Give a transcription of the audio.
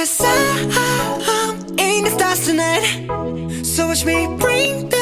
Cause I, I'm in the stars tonight. So watch me bring the